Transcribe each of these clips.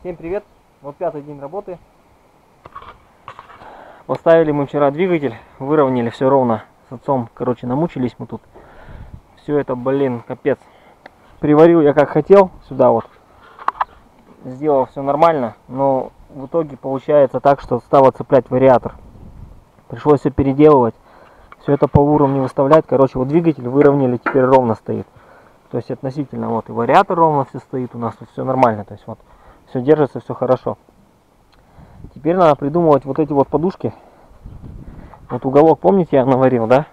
Всем привет! Вот пятый день работы. Поставили мы вчера двигатель, выровняли все ровно с отцом. Короче, намучились мы тут. Все это, блин, капец. Приварил я как хотел сюда вот. Сделал все нормально, но в итоге получается так, что стало цеплять вариатор. Пришлось все переделывать. Все это по уровню выставлять. Короче, вот двигатель выровняли, теперь ровно стоит. То есть относительно вот и вариатор ровно все стоит у нас, тут все нормально. То есть вот все держится, все хорошо. Теперь надо придумывать вот эти вот подушки. Вот уголок, помните, я наварил, да?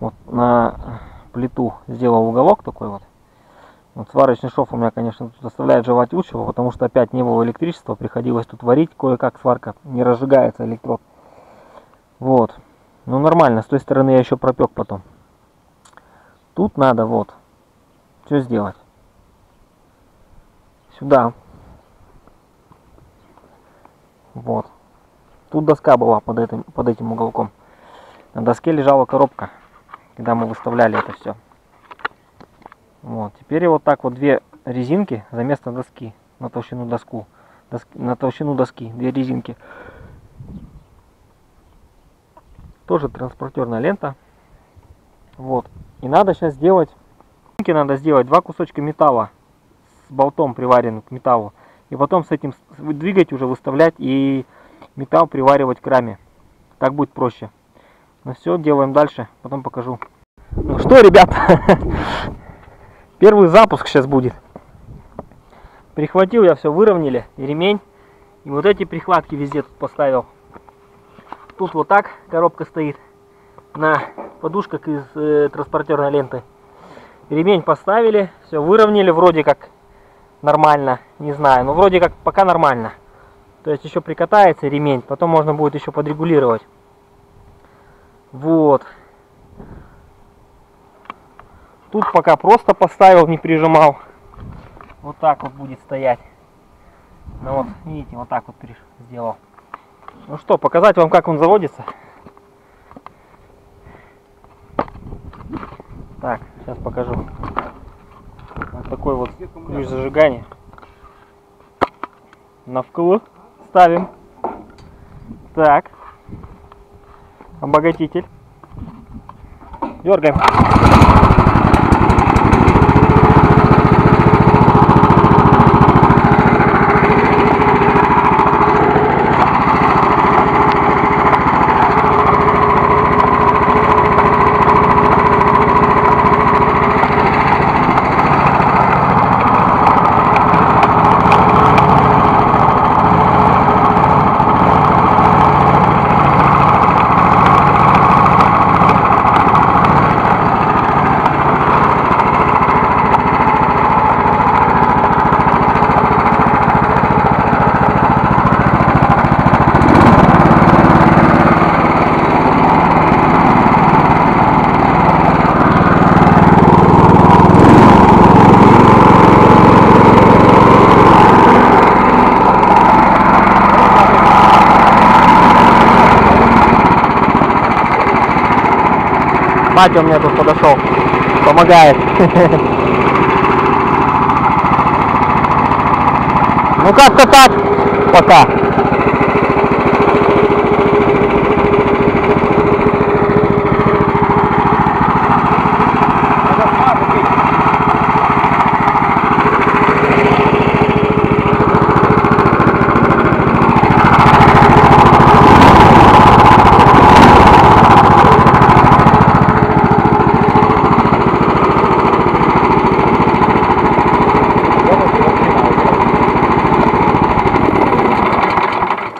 Вот на плиту сделал уголок такой вот. Вот сварочный шов у меня, конечно, тут оставляет желать лучшего, потому что опять не было электричества, приходилось тут варить, кое-как сварка, не разжигается электрод. Вот. Ну нормально, с той стороны я еще пропек потом. Тут надо вот, что сделать. Сюда. Вот. Тут доска была под этим, под этим уголком. На доске лежала коробка, когда мы выставляли это все. Вот. Теперь вот так вот две резинки за место доски на толщину доску. Доски, на толщину доски две резинки. Тоже транспортерная лента. Вот. И надо сейчас сделать, надо сделать два кусочка металла с болтом приваренным к металлу. И потом с этим двигать уже, выставлять и металл приваривать к раме. Так будет проще. Ну все, делаем дальше, потом покажу. Ну что, ребят, первый запуск сейчас будет. Прихватил я все, выровняли, и ремень. И вот эти прихватки везде тут поставил. Тут вот так коробка стоит на подушках из э, транспортерной ленты. Ремень поставили, все выровняли, вроде как нормально, не знаю, но вроде как пока нормально. То есть еще прикатается ремень, потом можно будет еще подрегулировать. Вот. Тут пока просто поставил, не прижимал. Вот так вот будет стоять. Ну вот, видите, вот так вот сделал. Ну что, показать вам, как он заводится. Так, сейчас покажу. Такой вот ключ зажигания. На вкл ставим. Так. Обогатитель. Дергаем. Батя у меня тут подошел, помогает. Ну как-то так пока.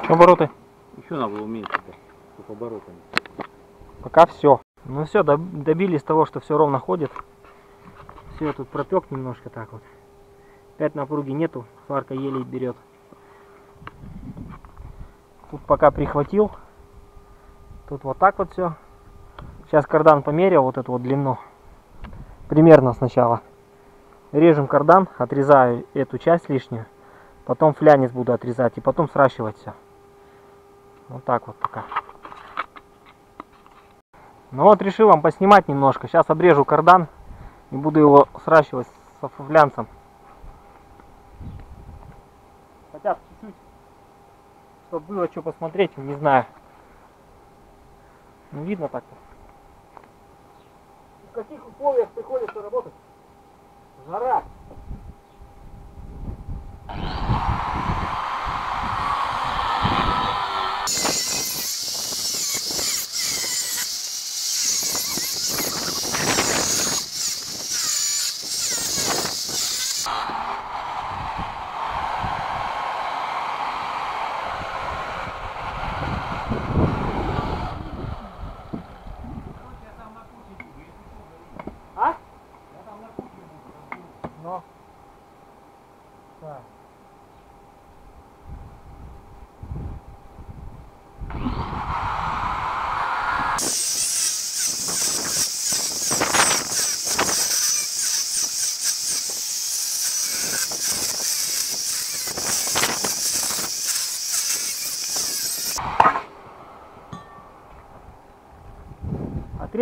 Обороты. Еще надо было уменьшить по оборотам. Пока все. Ну все, добились того, что все ровно ходит. Все, тут пропек немножко так вот. Опять напруги нету, сварка еле берет. Тут пока прихватил. Тут вот так вот все. Сейчас кардан померил вот эту вот длину. Примерно сначала. Режем кардан, отрезаю эту часть лишнюю. Потом флянец буду отрезать и потом сращивать все. Вот так вот пока. Ну вот решил вам поснимать немножко. Сейчас обрежу кардан и буду его сращивать с флянцем. Хотят чуть-чуть, чтобы было что посмотреть, не знаю. Ну, видно так-то. В каких условиях приходится работать? Жара.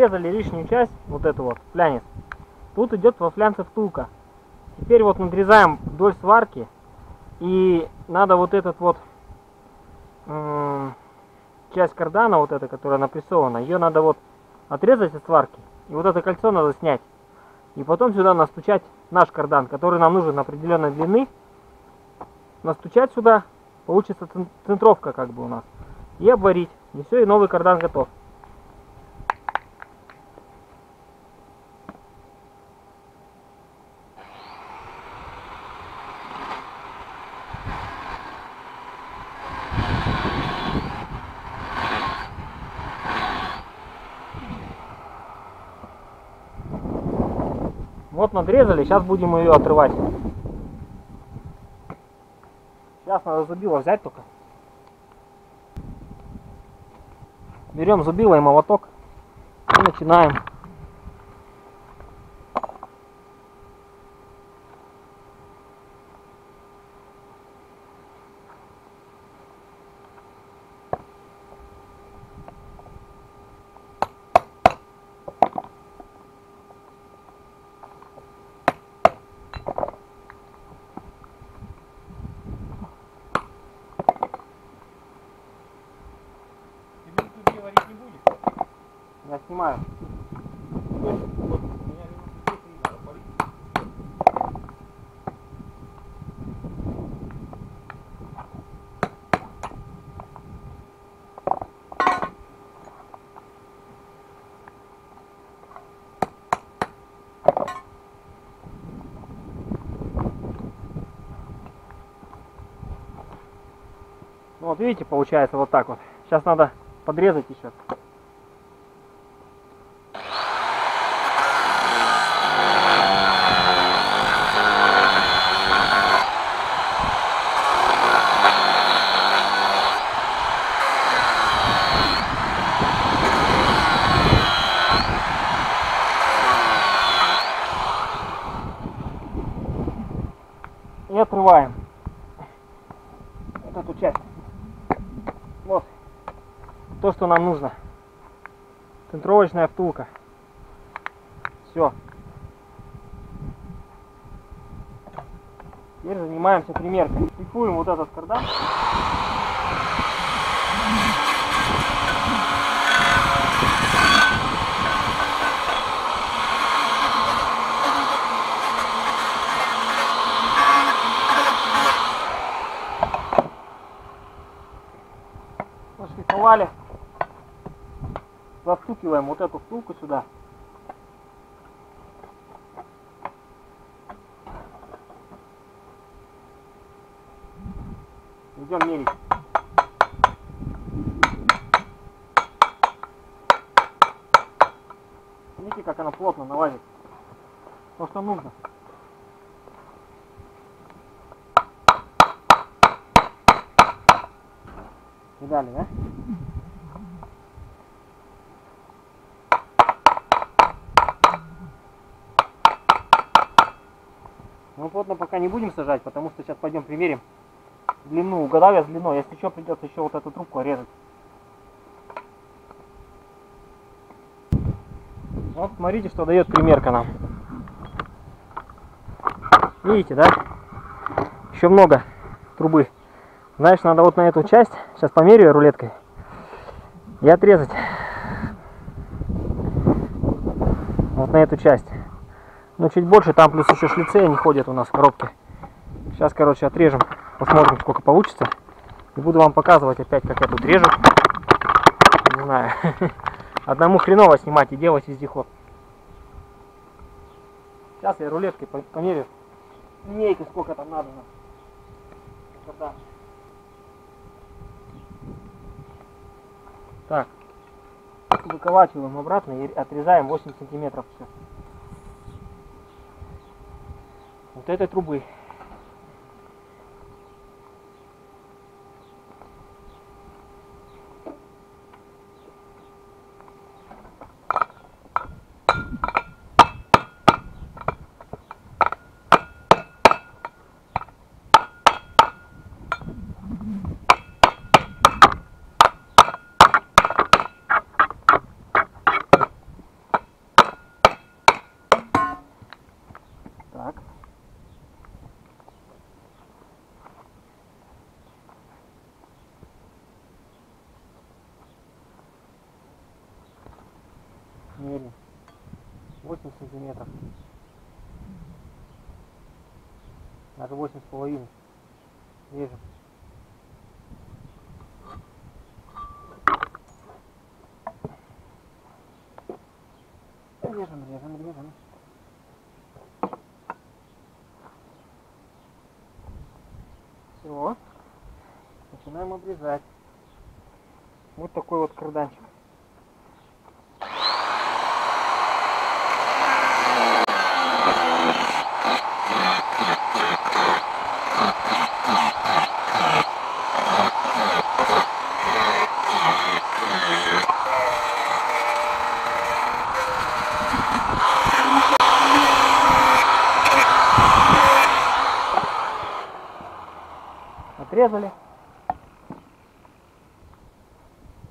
Отрезали лишнюю часть, вот эту вот, флянец. Тут идет во флянце втулка. Теперь вот надрезаем вдоль сварки. И надо вот этот вот часть кардана, вот эта, которая напрессована, ее надо вот отрезать от сварки. И вот это кольцо надо снять. И потом сюда настучать наш кардан, который нам нужен определенной длины. Настучать сюда, получится цен- центровка как бы у нас. И обварить. И все, и новый кардан готов. Вот надрезали, сейчас будем ее отрывать. Сейчас надо зубило взять только. Берем зубило и молоток и начинаем. Тебе тут говорить не будешь? Я снимаю. То есть, вот, меня минут 10 не надо полить. Ну, Вот видите, получается вот так вот. Сейчас надо подрезать еще. И отрываем вот эту часть. Вот. То, что нам нужно. Центровочная втулка. Все. Теперь занимаемся примеркой. Шлифуем вот этот кардан. Пошлифовали. Застукиваем вот эту втулку сюда. Идем мерить. Видите, как она плотно налазит. То, что нужно. Видали, да? Плотно пока не будем сажать, потому что сейчас пойдем примерим длину. Угадал я с длиной, если что, придется еще вот эту трубку резать. Вот смотрите, что дает примерка нам. Видите, да? Еще много трубы. Знаешь, надо вот на эту часть, сейчас померю я рулеткой, и отрезать. Вот на эту часть. Ну, чуть больше, там плюс еще шлицы, они ходят у нас в коробке. Сейчас, короче, отрежем, посмотрим, сколько получится. И буду вам показывать опять, как я тут режу. Не знаю. Одному хреново снимать и делать вездеход. Сейчас я рулеткой по- померю. Линейку сколько там надо. Когда? Так. Выколачиваем обратно и отрезаем 8 сантиметров все. Вот этой трубы. Так. Мерим. 8 сантиметров. Даже восемь с половиной. Режем. Режем, режем, режем. Все. Начинаем обрезать. Вот такой вот карданчик. Отрезали.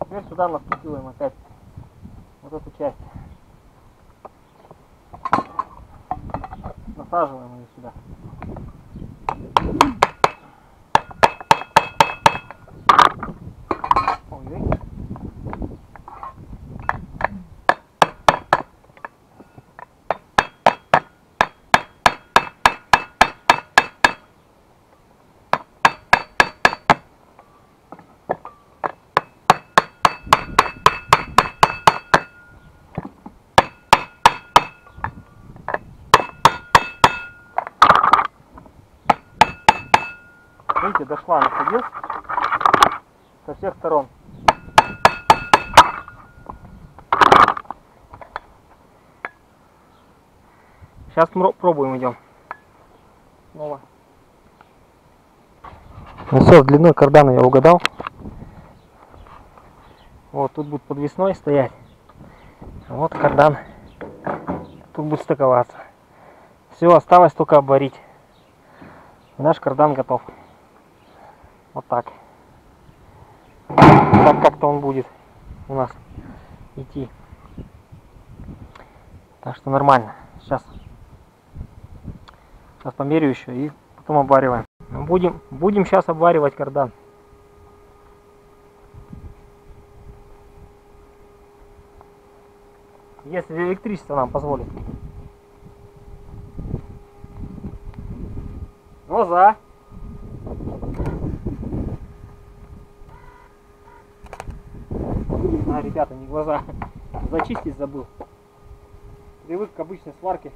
Теперь сюда настукиваем опять вот эту часть. Насаживаем ее сюда. Ой-ой. Видите, дошла, насадил со всех сторон. Сейчас пробуем идем. Снова. Ну все, с длиной кардана я угадал. Вот, тут будет подвесной стоять. Вот кардан. Тут будет стыковаться. Все, осталось только обварить. Наш кардан готов. Вот так. Так как-то он будет у нас идти. Так что нормально. Сейчас. Сейчас померю еще и потом обвариваем. Ну, Будем, будем сейчас обваривать кардан. Если электричество нам позволит. Глаза. А, ребята, не глаза. Зачистить забыл. Привык к обычной сварке.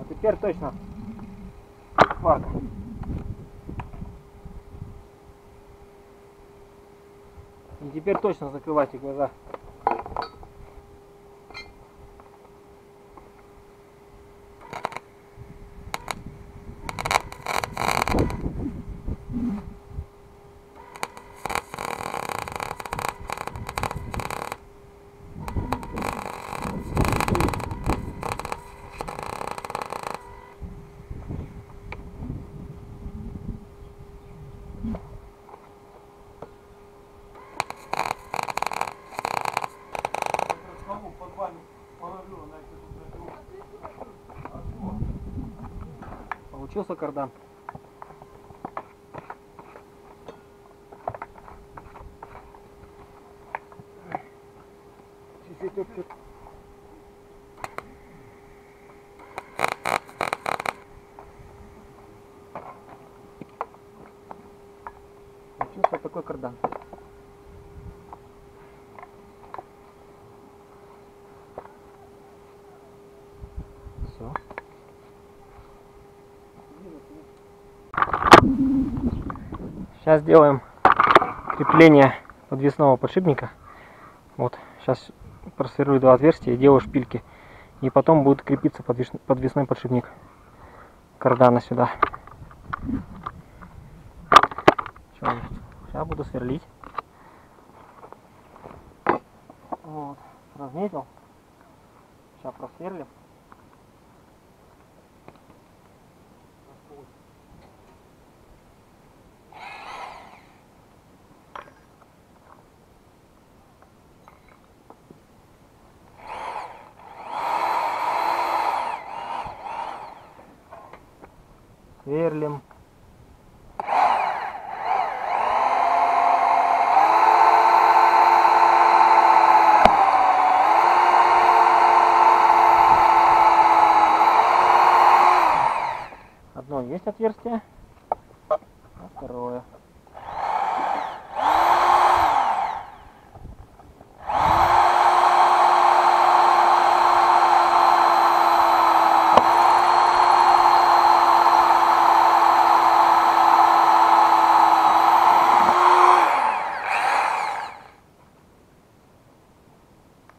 Ну, теперь точно сварка. И теперь точно закрывайте глаза. Получился кардан. Чуть-чуть. Получился вот такой кардан. Все. Сейчас сделаем крепление подвесного подшипника. Вот, сейчас просверлю два отверстия делаю шпильки. И потом будет крепиться подвес- подвесной подшипник кардана сюда. Сейчас буду сверлить. Вот, разметил. Сейчас просверлим. Сверлим. Одно есть отверстие, а второе.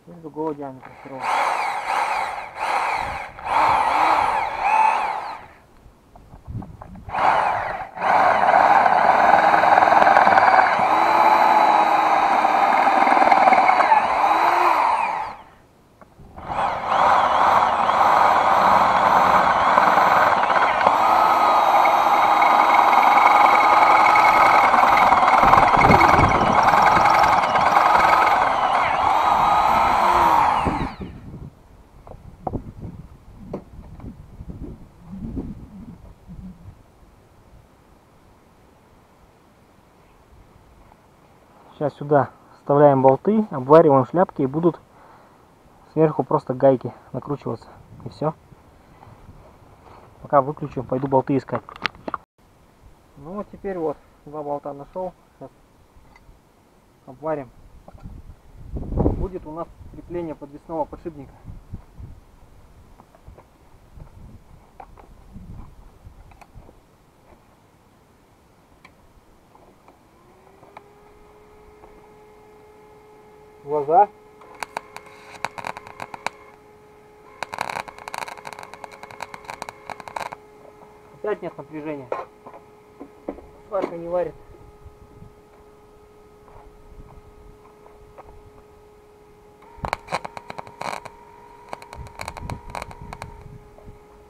Из другого диаметра второго. Сейчас сюда вставляем болты, обвариваем шляпки и будут сверху просто гайки накручиваться. И все. Пока выключу, пойду болты искать. Ну вот теперь вот два болта нашел. Сейчас обварим. Будет у нас крепление подвесного подшипника. Глаза. Опять нет напряжения. Сварка не варит.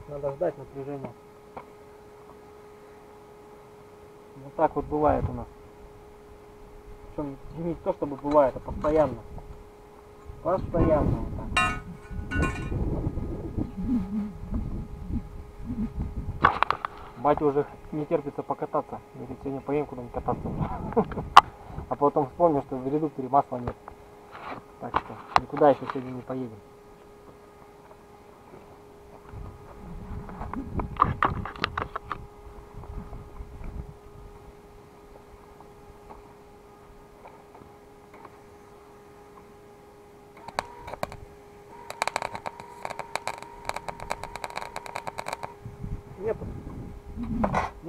Надо ждать напряжения. Вот так вот бывает у нас. Причем не то, чтобы бывает, а постоянно. Постоянно вот так. Батя уже не терпится покататься. Говорит, сегодня поедем куда-нибудь кататься. А потом вспомнил, что в редукторе масла нет. Так что никуда еще сегодня не поедем.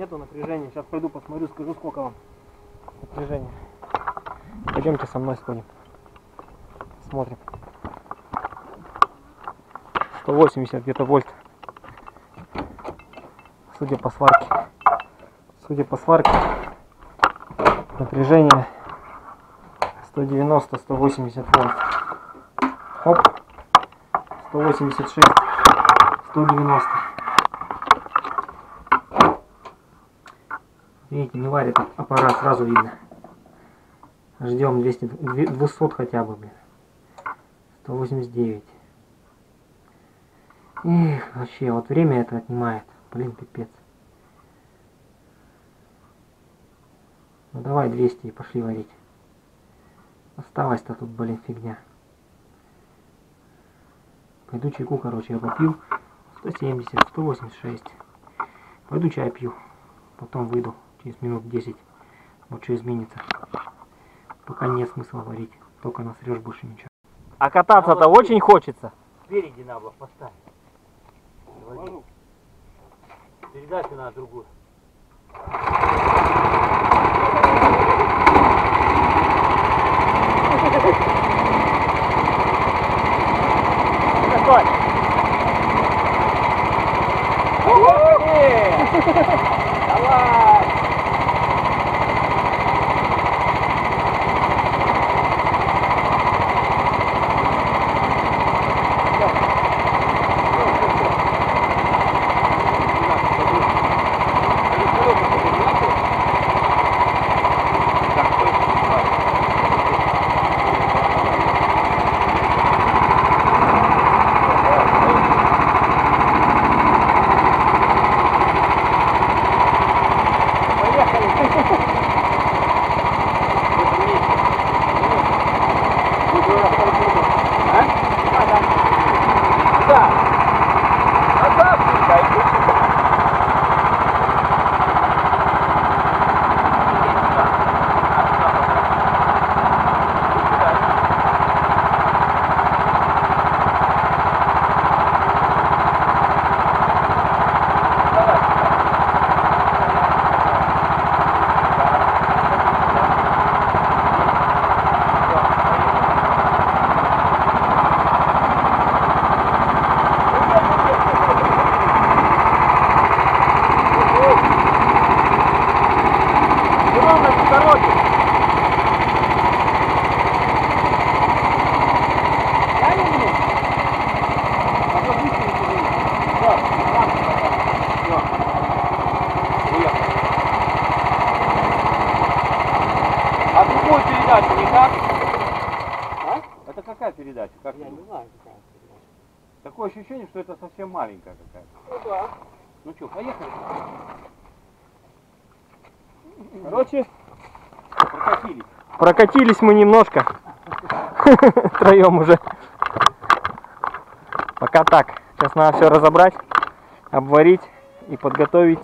Нету напряжения. Сейчас пойду посмотрю, скажу, сколько вам напряжения. Пойдемте со мной сходим. Смотрим. 180 где-то вольт. Судя по сварке. Судя по сварке. Напряжение 190-180 вольт. Хоп. 186. 190. не варит аппарат, сразу видно. Ждем 200, 200 хотя бы, блин. 189. Эх, вообще, вот время это отнимает. Блин, пипец. Ну давай 200 и пошли варить. Осталась-то тут, блин, фигня. Пойду чайку, короче, я попью. 170, 186. Пойду чай пью. Потом выйду через минут 10. Вот что изменится. Пока нет смысла варить. Только насрешь больше ничего. А кататься-то очень хочется. Спереди надо. Заводи. Передачу на другую. Какой? Другую передачу никак? А? Это какая передача? Как Я ты не знаю, какая. Такое ощущение, что это совсем маленькая какая-то. Ну да. Ну что, поехали? Короче, Прокатились. прокатились мы немножко. Втроем уже. Пока так. Сейчас надо все разобрать, обварить и подготовить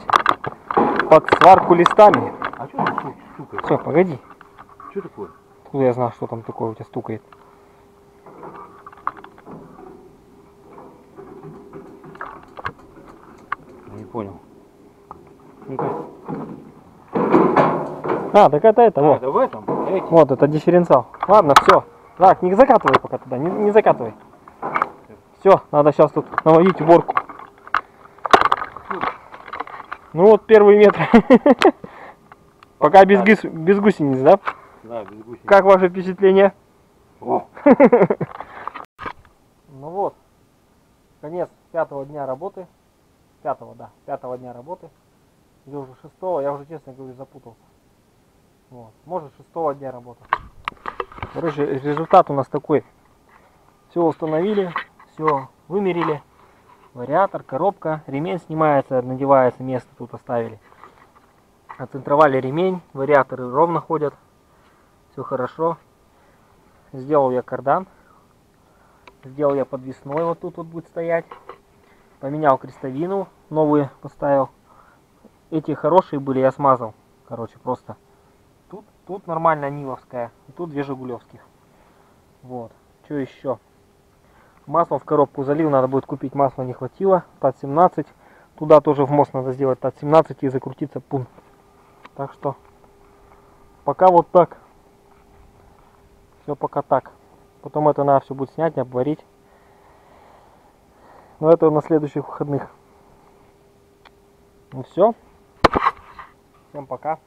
под сварку листами. А что тут стукает? Все, погоди. Что такое? Откуда я знал, что там такое у тебя стукает? Не понял. Ну-ка. А, так это это, А, вот. это в этом? Эти. Вот, это дифференциал. Ладно, все. Так, не закатывай пока туда, не, не закатывай. Все, надо сейчас тут наводить уборку. Ну вот первый метр. Пока без, гис- без гусениц, да? Да, без гусениц. Как ваше впечатление? О, Ну вот, конец пятого дня работы. Пятого, да, пятого дня работы. Или уже шестого, я уже, честно говорю, запутался. Вот, может шестого дня работы. Короче, результат у нас такой. Все установили, все вымерили. Вариатор, коробка, ремень снимается, надевается, место тут оставили. Оцентровали ремень, вариаторы ровно ходят. Все хорошо. Сделал я кардан. Сделал я подвесной, вот тут вот будет стоять. Поменял крестовину, новые поставил. Эти хорошие были, я смазал. Короче, просто. Тут, тут нормальная Нивовская, и тут две Жигулевских. Вот. Что еще? Масло в коробку залил, надо будет купить масло, не хватило. ТАТ-17. Туда тоже в мост надо сделать ТАТ-17 и закрутиться пун. Так что, пока вот так. Все пока так. Потом это надо все будет снять, обварить. Но это на следующих выходных. Ну все. Всем пока.